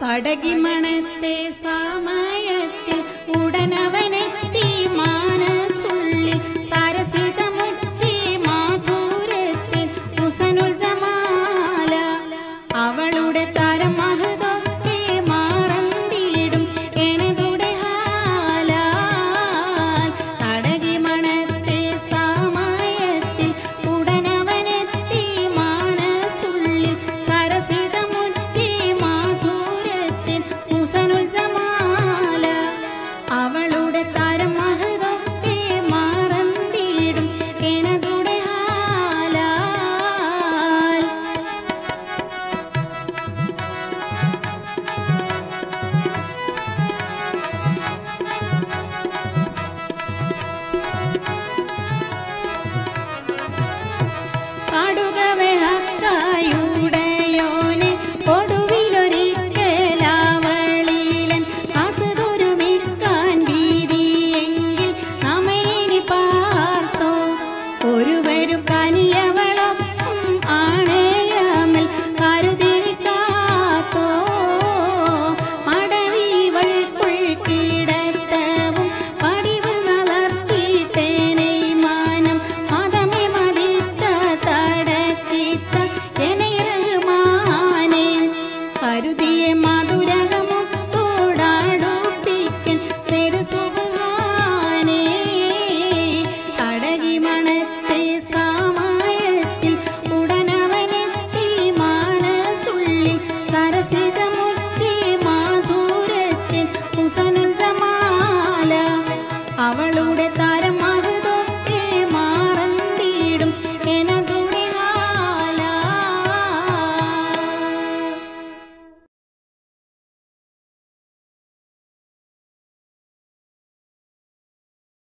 പടകിമണത്തെ സമയത്തിൽ ഉടനവനെത്തി മാനസുള്ളിൽ കരുതിയ